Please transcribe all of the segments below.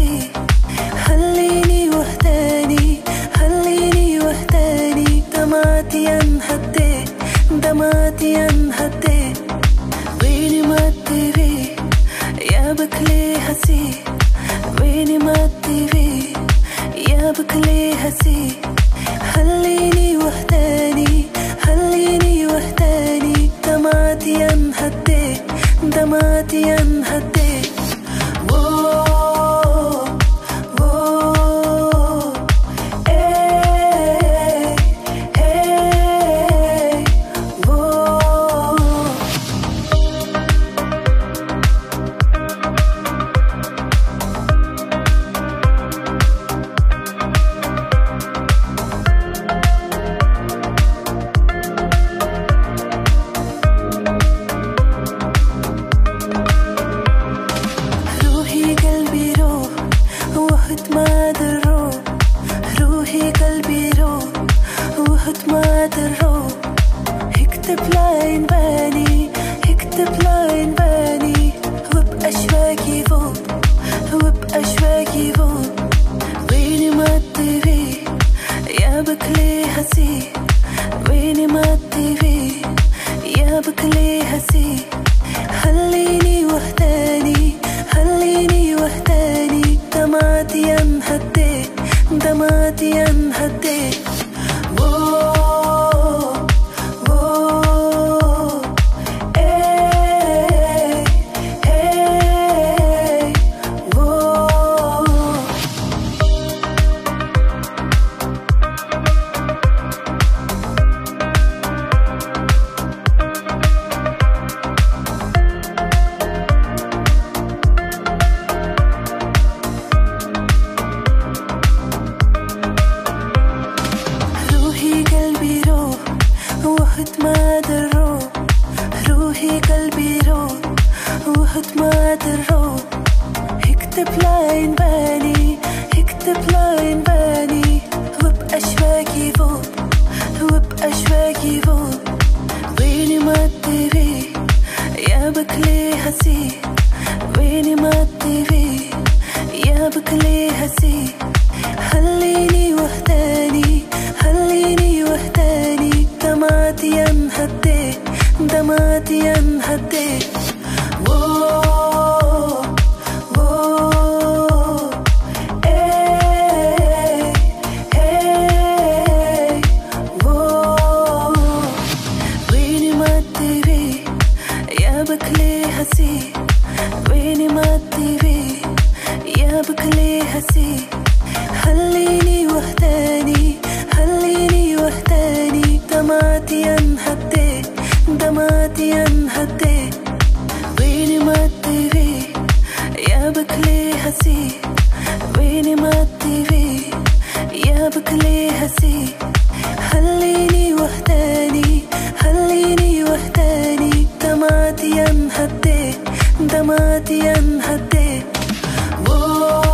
هسي خليني وحداني خليني وحداني دمعتي ويني يا هسي؟ ويني يا هسي؟ خليني وحداني خليني وحداني دمعتي انهدي اكتب لاين باني اكتب لاين باني. وبأشواقي فوق وبأشواقي فوق ويني ما تبي يا بك ليه هسي. ويني ما تبي يا بك ليه هسي. خليني وحداني خليني وحداني. دمعتي انهدي دمعتي انهدي اكتب لاين باني وبأشواقي فوق وبأشواقي فوق ويني ما تبي؟ يا بك ليه هسي؟ ويني ما تبي؟ يا بك ليه هسي؟ خليني وحداني خليني وحداني. دمعتي انهدي دمعتي انهدي دمعتي انهدي Whoa,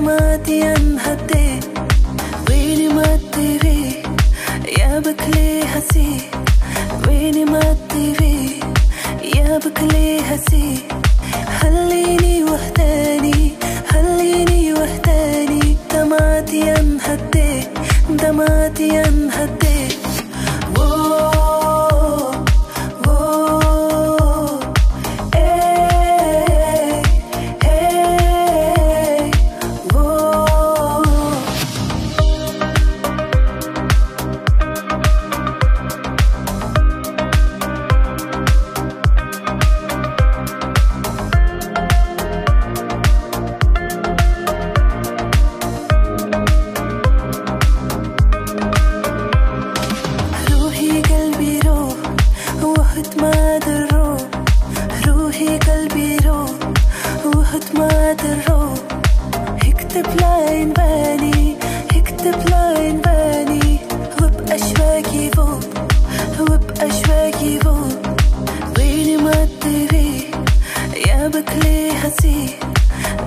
دمعتي انهدي ويني ما تبي يا بك ليه هسي؟ ويني ما تبي يا بك هسي؟ هسي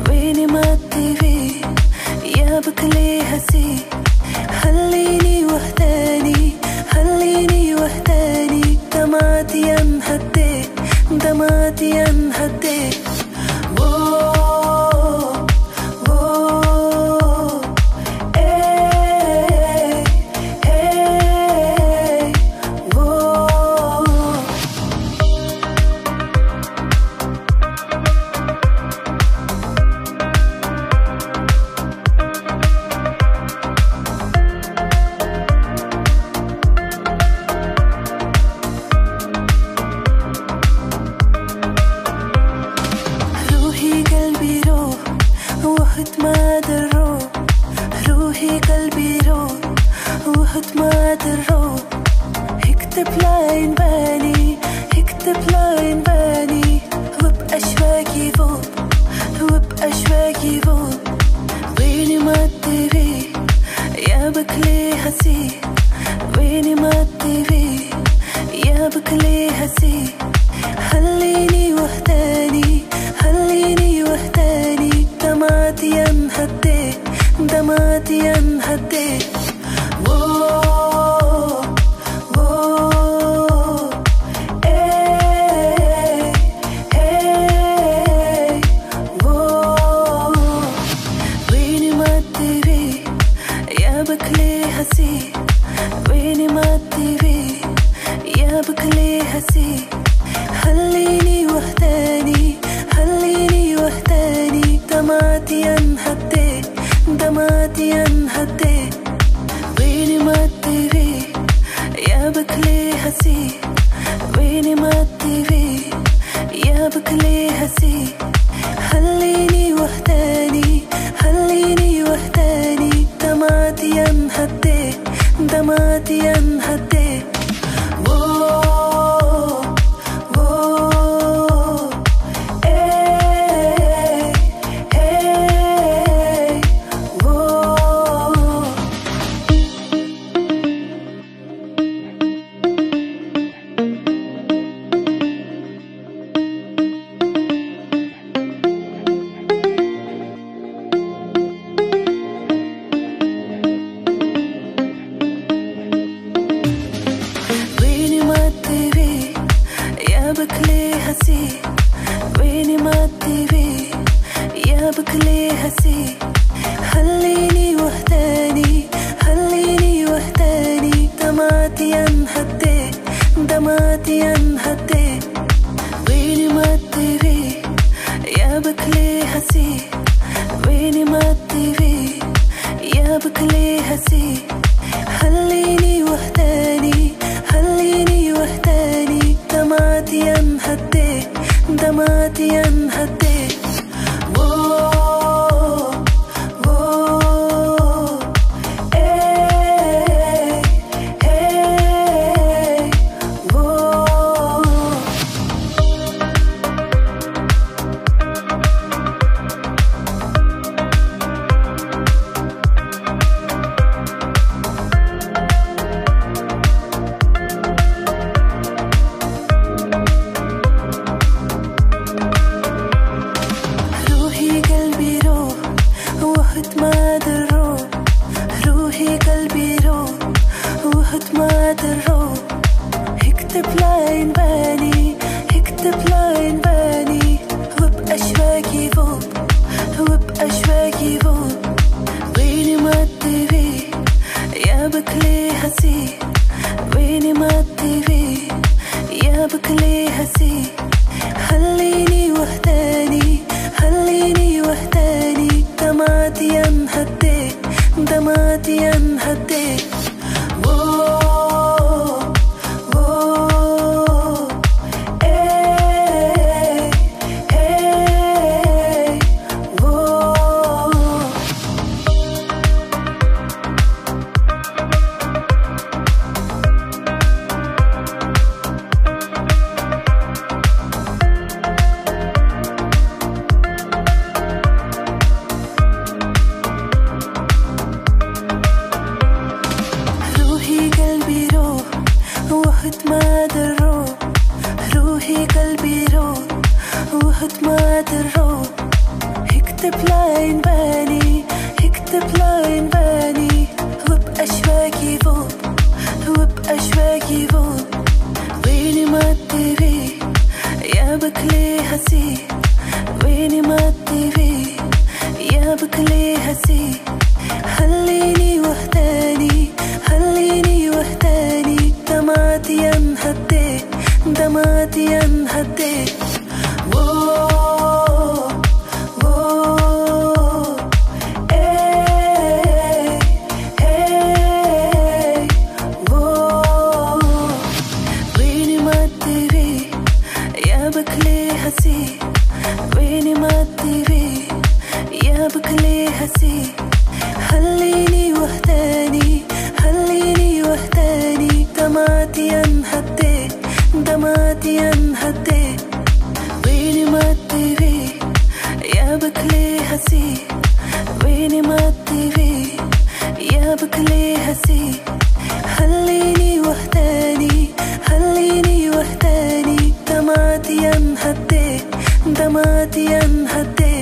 ويني ما تبي يا بكلي هسي خليني وحداني خليني وحداني دمعتي انهدي دمعتي انهدي قلبي روح وحد ما درو اكتب لاين باني اكتب لاين باني. وبأشواقي فوق وبأشواقي فوق ويني ما تبي يا بكلي هسي ويني ما تبي يا بكلي هسي خليني وحداني خليني وحداني. دمعتي انهدي دمعتي انهدي يا بكلي هسي؟ ويني ما خليني وحداني خليني وحداني. انهدي انهدي دمعتي روحي قلبي روح وحد ما درو اكتب لاين باني اكتب لاين باني. وبأشواقي فوق وبأشواقي فوق ويني ما تبي يا بكلي هسي اكتب لاين بالي اكتب لاين بالي وبأشواقي فوق وبأشواقي فوق ويني ما تبي؟ يا بكلي هسي. ويني ما تبي؟ يا بكلي هسي. خليني وحداني خليني وحداني. دمعتي انهدي دمعتي انهدي يا بكلي هسي خليني وحداني خليني وحداني. دمعتي انهدي دمعتي انهدي ويني ما تبي يا بكلي هسي ويني ما تبي يا بكلي هسي خليني وحداني خليني وحداني. دمعتي انهدي دمعتي انهدي